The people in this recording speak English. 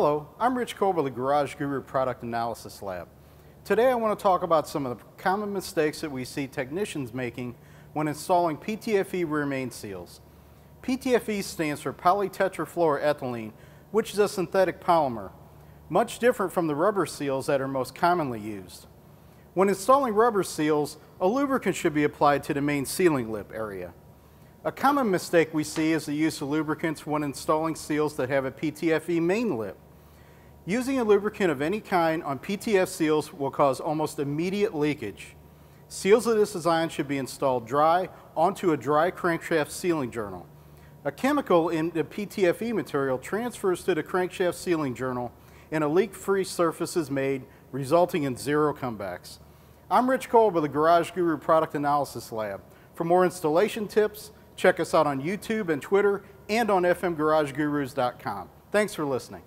Hello, I'm Rich Kolb of the Garage Guru Product Analysis Lab. Today I want to talk about some of the common mistakes that we see technicians making when installing PTFE rear main seals. PTFE stands for polytetrafluoroethylene, which is a synthetic polymer, much different from the rubber seals that are most commonly used. When installing rubber seals, a lubricant should be applied to the main sealing lip area. A common mistake we see is the use of lubricants when installing seals that have a PTFE main lip. Using a lubricant of any kind on PTFE seals will cause almost immediate leakage. Seals of this design should be installed dry onto a dry crankshaft sealing journal. A chemical in the PTFE material transfers to the crankshaft sealing journal and a leak-free surface is made, resulting in zero comebacks. I'm Rich Kolb with the Garage Guru Product Analysis Lab. For more installation tips, Check us out on YouTube and Twitter and on fmgaragegurus.com. Thanks for listening.